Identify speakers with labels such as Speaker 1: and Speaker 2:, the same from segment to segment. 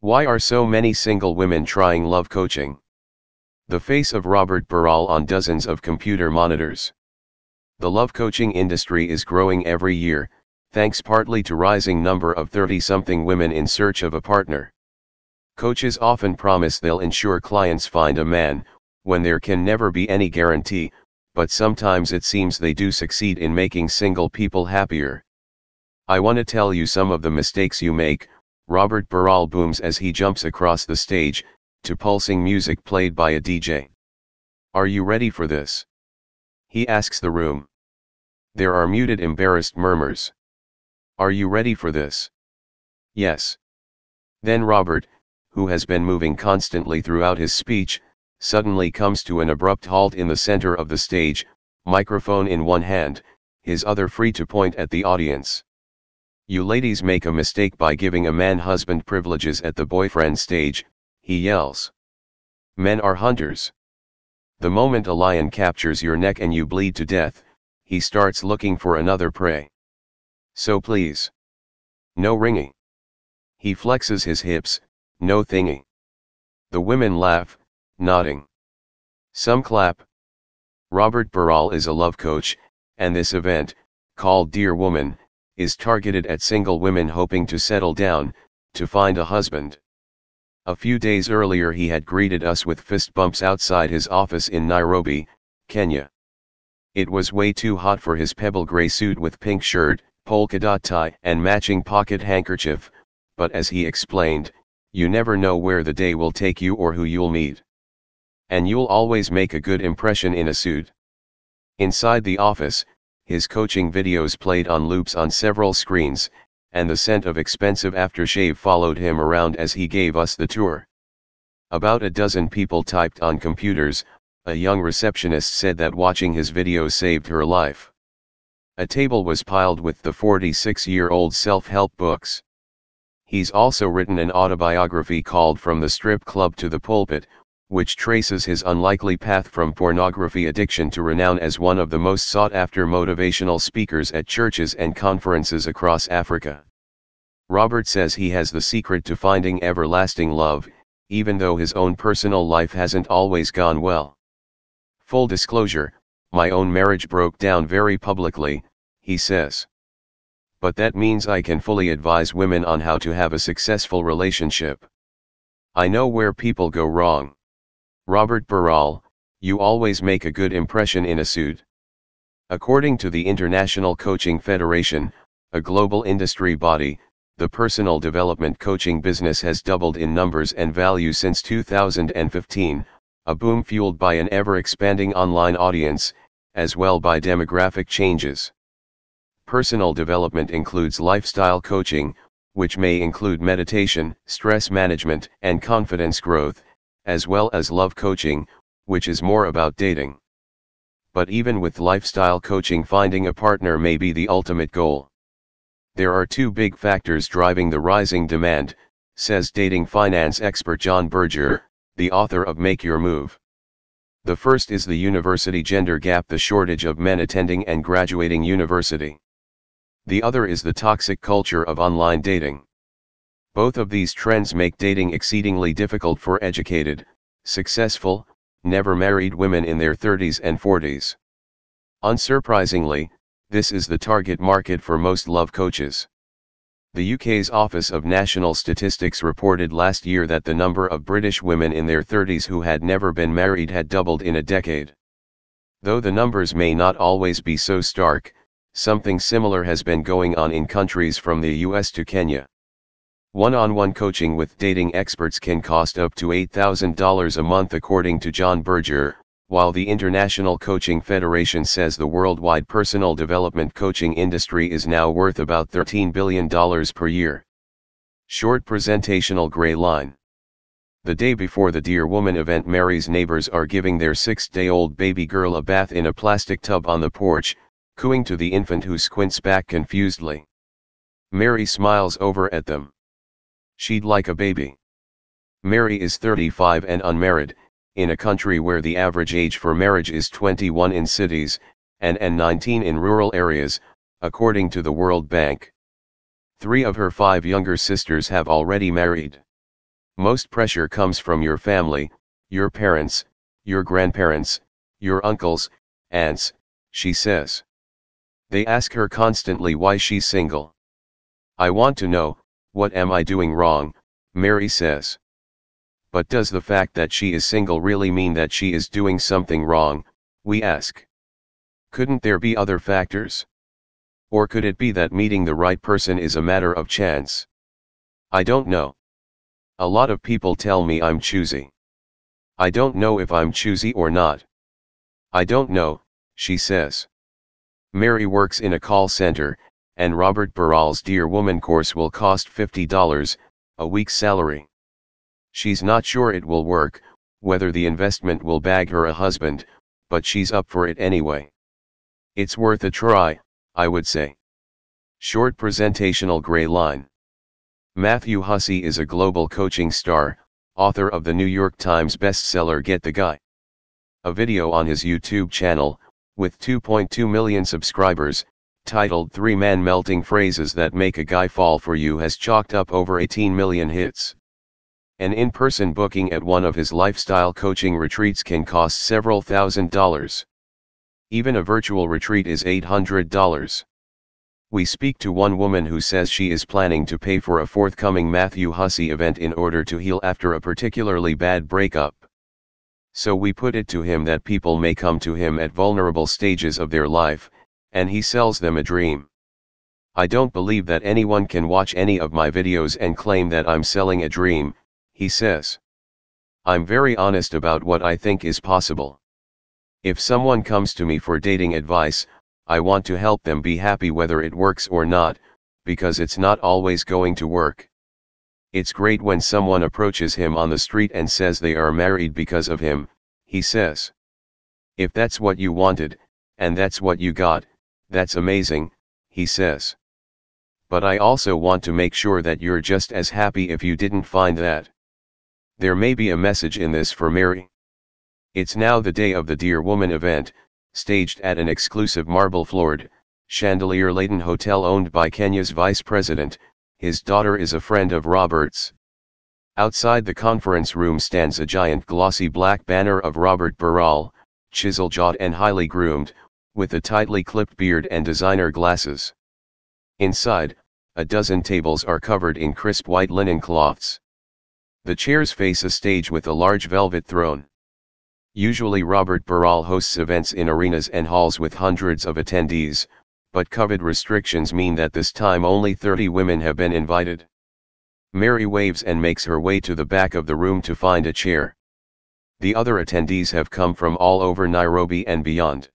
Speaker 1: Why are so many single women trying love coaching? The face of Robert Burale on dozens of computer monitors. The love coaching industry is growing every year, thanks partly to rising number of 30-something women in search of a partner. Coaches often promise they'll ensure clients find a man, when there can never be any guarantee, but sometimes it seems they do succeed in making single people happier. I want to tell you some of the mistakes you make, Robert Burale booms as he jumps across the stage, to pulsing music played by a DJ. Are you ready for this? He asks the room. There are muted embarrassed murmurs. Are you ready for this? Yes. Then Robert, who has been moving constantly throughout his speech, suddenly comes to an abrupt halt in the center of the stage, microphone in one hand, his other free to point at the audience. You ladies make a mistake by giving a man husband privileges at the boyfriend stage, he yells. Men are hunters. The moment a lion captures your neck and you bleed to death, he starts looking for another prey. So please. No ringy. He flexes his hips, no thingy. The women laugh, nodding. Some clap. Robert Burale is a love coach, and this event, called Dear Woman, is targeted at single women hoping to settle down, to find a husband. A few days earlier he had greeted us with fist bumps outside his office in Nairobi, Kenya. It was way too hot for his pebble gray suit with pink shirt, polka dot tie and matching pocket handkerchief, but as he explained, you never know where the day will take you or who you'll meet. And you'll always make a good impression in a suit. Inside the office, his coaching videos played on loops on several screens, and the scent of expensive aftershave followed him around as he gave us the tour. About a dozen people typed on computers, a young receptionist said that watching his videos saved her life. A table was piled with the 46-year-old self-help books. He's also written an autobiography called From the Strip Club to the Pulpit, which traces his unlikely path from pornography addiction to renown as one of the most sought-after motivational speakers at churches and conferences across Africa. Robert says he has the secret to finding everlasting love, even though his own personal life hasn't always gone well. Full disclosure, my own marriage broke down very publicly, he says. But that means I can fully advise women on how to have a successful relationship. I know where people go wrong. Robert Burale, you always make a good impression in a suit. According to the International Coaching Federation, a global industry body, the personal development coaching business has doubled in numbers and value since 2015, a boom fueled by an ever expanding online audience, as well by demographic changes. Personal development includes lifestyle coaching, which may include meditation, stress management, and confidence growth, as well as love coaching, which is more about dating. But even with lifestyle coaching finding a partner may be the ultimate goal. There are two big factors driving the rising demand, says dating finance expert Jon Birger, the author of Make Your Move. The first is the university gender gap the shortage of men attending and graduating university. The other is the toxic culture of online dating. Both of these trends make dating exceedingly difficult for educated, successful, never married women in their 30s and 40s. Unsurprisingly, this is the target market for most love coaches. The UK's Office of National Statistics reported last year that the number of British women in their 30s who had never been married had doubled in a decade. Though the numbers may not always be so stark, something similar has been going on in countries from the US to Kenya. One-on-one coaching with dating experts can cost up to $8,000 a month according to Jon Birger, while the International Coaching Federation says the worldwide personal development coaching industry is now worth about $13 billion per year. Short presentational gray line. The day before the Dear Woman event Mary's neighbors are giving their six-day-old baby girl a bath in a plastic tub on the porch, cooing to the infant who squints back confusedly. Mary smiles over at them. She'd like a baby. Mary is 35 and unmarried, in a country where the average age for marriage is 21 in cities, and, and 19 in rural areas, according to the World Bank. Three of her five younger sisters have already married. Most pressure comes from your family, your parents, your grandparents, your uncles, aunts, she says. They ask her constantly why she's single. I want to know, what am I doing wrong, Mary says. But does the fact that she is single really mean that she is doing something wrong, we ask. Couldn't there be other factors? Or could it be that meeting the right person is a matter of chance? I don't know. A lot of people tell me I'm choosy. I don't know if I'm choosy or not. I don't know, she says. Mary works in a call center, and Robert Burale's Dear Woman course will cost $50, a week's salary. She's not sure it will work, whether the investment will bag her a husband, but she's up for it anyway. It's worth a try, I would say. Short presentational gray line. Matthew Hussey is a global coaching star, author of the New York Times bestseller Get the Guy. A video on his YouTube channel, with 2.2 million subscribers, titled Three Man Melting Phrases That Make a Guy Fall for You has chalked up over 18 million hits. An in-person booking at one of his lifestyle coaching retreats can cost several thousand dollars. Even a virtual retreat is $800. We speak to one woman who says she is planning to pay for a forthcoming Matthew Hussey event in order to heal after a particularly bad breakup. So we put it to him that people may come to him at vulnerable stages of their life, and he sells them a dream. I don't believe that anyone can watch any of my videos and claim that I'm selling a dream, he says. I'm very honest about what I think is possible. If someone comes to me for dating advice, I want to help them be happy whether it works or not, because it's not always going to work. It's great when someone approaches him on the street and says they are married because of him, he says. If that's what you wanted, and that's what you got, that's amazing, he says. But I also want to make sure that you're just as happy if you didn't find that. There may be a message in this for Mary. It's now the day of the Dear Woman event, staged at an exclusive marble-floored, chandelier-laden hotel owned by Kenya's vice president, his daughter is a friend of Robert's. Outside the conference room stands a giant glossy black banner of Robert Burale, chisel-jawed and highly groomed, with a tightly clipped beard and designer glasses. Inside, a dozen tables are covered in crisp white linen cloths. The chairs face a stage with a large velvet throne. Usually Robert Burale hosts events in arenas and halls with hundreds of attendees, but COVID restrictions mean that this time only 30 women have been invited. Mary waves and makes her way to the back of the room to find a chair. The other attendees have come from all over Nairobi and beyond.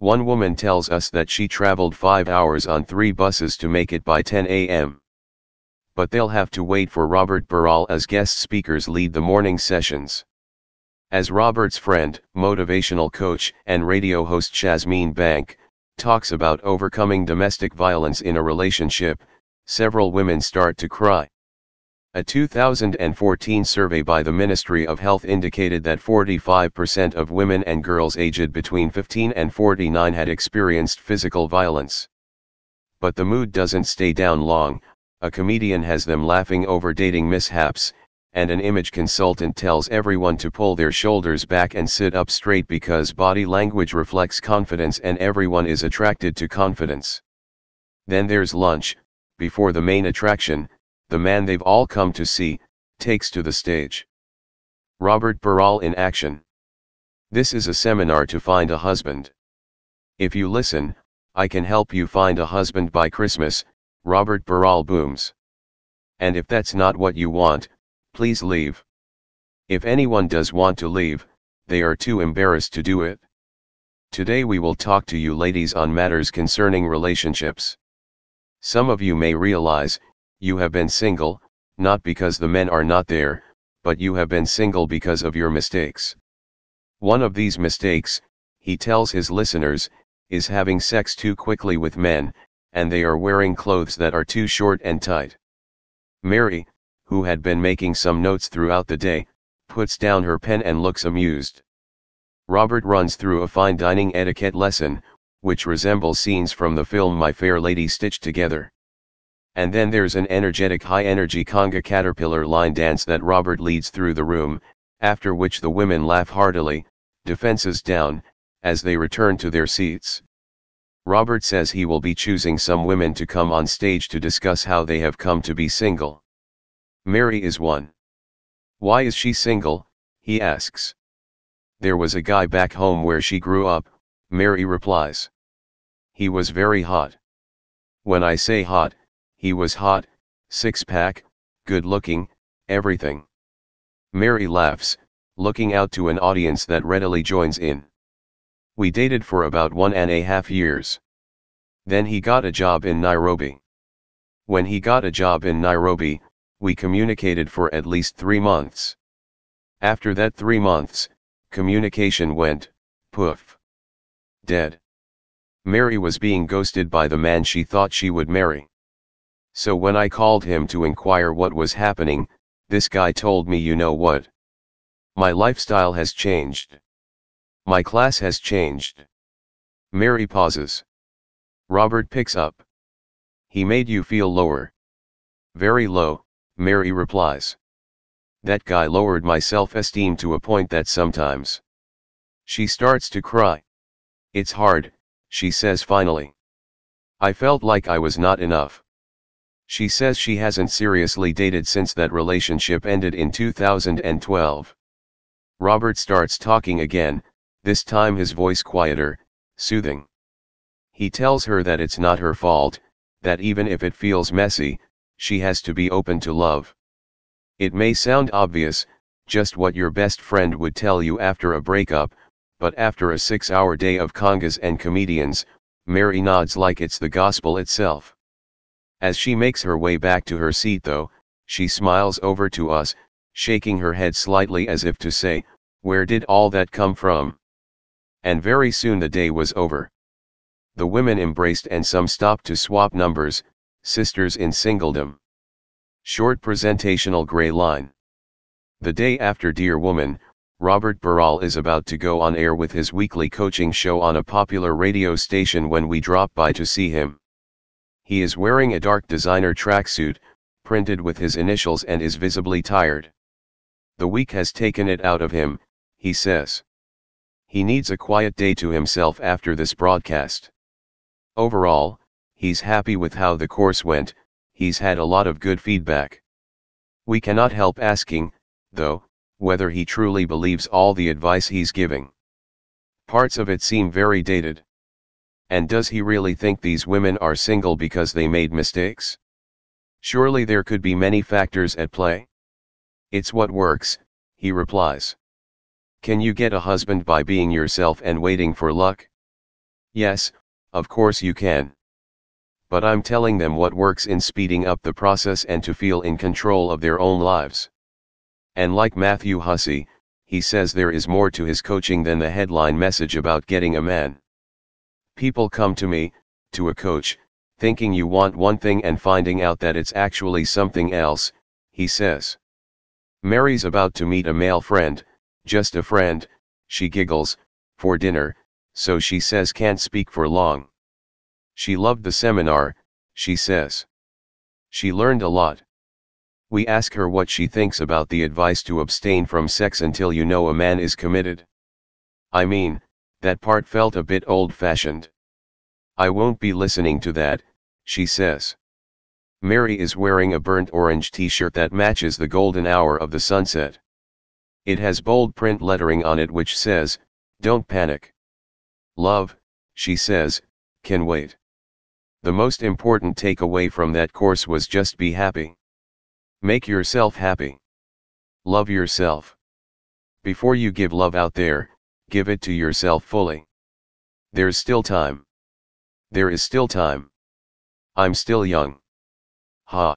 Speaker 1: One woman tells us that she traveled 5 hours on 3 buses to make it by 10 a.m. But they'll have to wait for Robert Burale as guest speakers lead the morning sessions. As Robert's friend, motivational coach, and radio host Shazmeen Bank, talks about overcoming domestic violence in a relationship, several women start to cry. A 2014 survey by the Ministry of Health indicated that 45% of women and girls aged between 15 and 49 had experienced physical violence. But the mood doesn't stay down long, a comedian has them laughing over dating mishaps, and an image consultant tells everyone to pull their shoulders back and sit up straight because body language reflects confidence and everyone is attracted to confidence. Then there's lunch, before the main attraction, the man they've all come to see, takes to the stage. Robert Burale in action. This is a seminar to find a husband. If you listen, I can help you find a husband by Christmas, Robert Burale booms. And if that's not what you want, Please leave. If anyone does want to leave, they are too embarrassed to do it. Today we will talk to you ladies on matters concerning relationships. Some of you may realize, you have been single, not because the men are not there, but you have been single because of your mistakes. One of these mistakes, he tells his listeners, is having sex too quickly with men, and they are wearing clothes that are too short and tight. Mary, who had been making some notes throughout the day, puts down her pen and looks amused. Robert runs through a fine dining etiquette lesson, which resembles scenes from the film My Fair Lady stitched together. And then there's an energetic high energy conga caterpillar line dance that Robert leads through the room, after which the women laugh heartily, defenses down, as they return to their seats. Robert says he will be choosing some women to come on stage to discuss how they have come to be single. Mary is one. Why is she single? he asks. There was a guy back home where she grew up, Mary replies. He was very hot. When I say hot, he was hot, six pack, good looking, everything. Mary laughs, looking out to an audience that readily joins in. We dated for about one and a half years. Then he got a job in Nairobi. When he got a job in Nairobi, we communicated for at least three months. After that three months, communication went, poof. Dead. Mary was being ghosted by the man she thought she would marry. So when I called him to inquire what was happening, this guy told me you know what? My lifestyle has changed. My class has changed. Mary pauses. Robert picks up. He made you feel lower. Very low, Mary replies. That guy lowered my self-esteem to a point that sometimes. She starts to cry. It's hard, she says finally. I felt like I was not enough. She says she hasn't seriously dated since that relationship ended in 2012. Robert starts talking again, this time his voice quieter, soothing. He tells her that it's not her fault, that even if it feels messy, she has to be open to love. It may sound obvious, just what your best friend would tell you after a breakup, but after a six hour day of congas and comedians, Mary nods like it's the gospel itself. As she makes her way back to her seat though, she smiles over to us, shaking her head slightly as if to say, Where did all that come from? And very soon the day was over. The women embraced and some stopped to swap numbers, sisters in singledom. Short presentational gray line. The day after Dear Woman, Robert Burale is about to go on air with his weekly coaching show on a popular radio station when we drop by to see him. He is wearing a dark designer tracksuit, printed with his initials and is visibly tired. The week has taken it out of him, he says. He needs a quiet day to himself after this broadcast. Overall, he's happy with how the course went, he's had a lot of good feedback. We cannot help asking, though, whether he truly believes all the advice he's giving. Parts of it seem very dated. And does he really think these women are single because they made mistakes? Surely there could be many factors at play. It's what works, he replies. Can you get a husband by being yourself and waiting for luck? Yes, of course you can but I'm telling them what works in speeding up the process and to feel in control of their own lives. And like Matthew Hussey, he says there is more to his coaching than the headline message about getting a man. People come to me, to a coach, thinking you want one thing and finding out that it's actually something else, he says. Mary's about to meet a male friend, just a friend, she giggles, for dinner, so she says can't speak for long. She loved the seminar, she says. She learned a lot. We ask her what she thinks about the advice to abstain from sex until you know a man is committed. I mean, that part felt a bit old fashioned. I won't be listening to that, she says. Mary is wearing a burnt orange t-shirt that matches the golden hour of the sunset. It has bold print lettering on it which says, Don't panic. Love, she says, can wait. The most important takeaway from that course was just be happy. Make yourself happy. Love yourself. Before you give love out there, give it to yourself fully. There's still time. There is still time. I'm still young. Ha.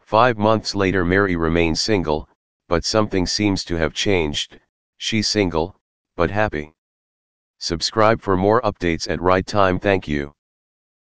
Speaker 1: Five months later Mary remains single, but something seems to have changed, she's single, but happy. Subscribe for more updates at right time thank you.